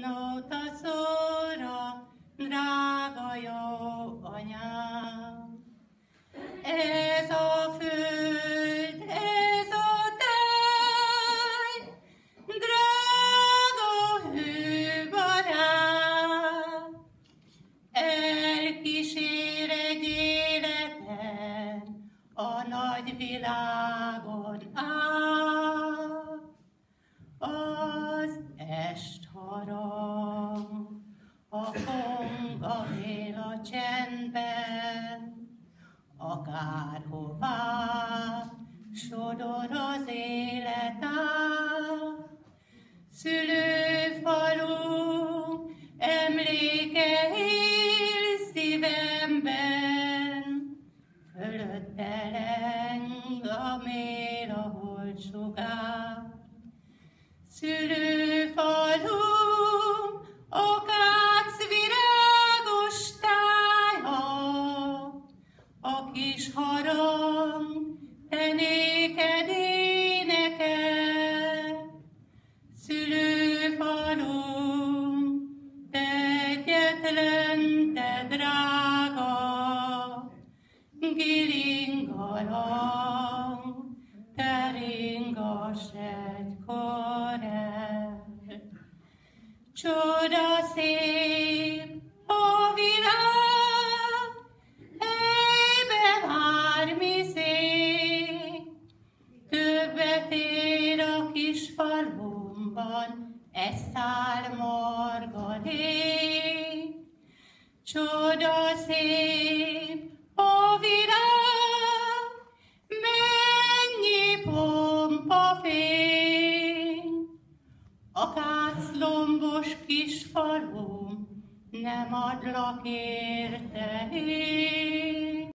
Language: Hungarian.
Nóta szóra, drága jó anyám. Ez a föld, ez a táj, drága hőbarát, elkísér egy életen a nagy világon át. Az est harang, a konga él a csendben, akárhová sodor az élet át. Szülőfalu emléke él szívemben, fölötte leng a mél a holtsugár. Szülőfalu, harang, te néked énekel. Szülőfalum, te egyetlen, te drága, gilingalang, te ringas egykor el. Csoda szép a világ, falumban egy szál margarék. Csoda szép a virág, mennyi pompa fény. Akác lombos kis falum, nem adlak érte